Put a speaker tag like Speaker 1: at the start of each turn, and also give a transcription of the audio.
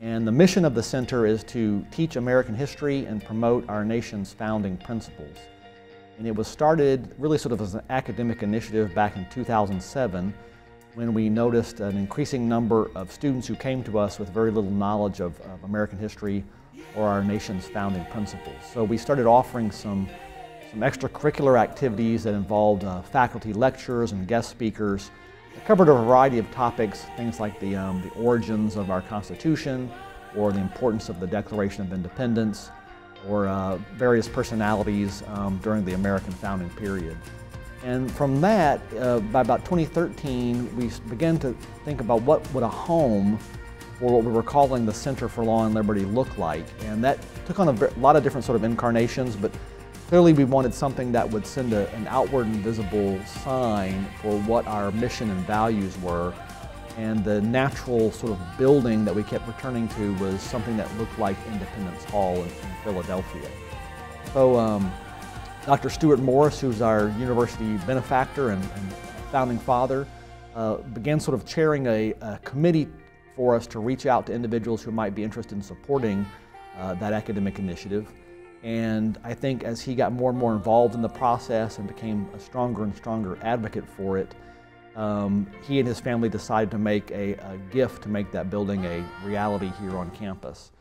Speaker 1: And the mission of the center is to teach American history and promote our nation's founding principles. And it was started really sort of as an academic initiative back in 2007 when we noticed an increasing number of students who came to us with very little knowledge of, of American history or our nation's founding principles. So we started offering some, some extracurricular activities that involved uh, faculty lectures and guest speakers covered a variety of topics, things like the, um, the origins of our Constitution or the importance of the Declaration of Independence or uh, various personalities um, during the American founding period. And from that, uh, by about 2013, we began to think about what would a home or what we were calling the Center for Law and Liberty look like. And that took on a lot of different sort of incarnations, but clearly we wanted something that would send a, an outward and visible sign for what our mission and values were. And the natural sort of building that we kept returning to was something that looked like Independence Hall in, in Philadelphia. So um, Dr. Stewart Morris, who's our university benefactor and, and founding father, uh, began sort of chairing a, a, committee for us to reach out to individuals who might be interested in supporting uh, that academic initiative. And I think as he got more and more involved in the process and became a stronger and stronger advocate for it, um, he and his family decided to make a, a gift to make that building a reality here on campus.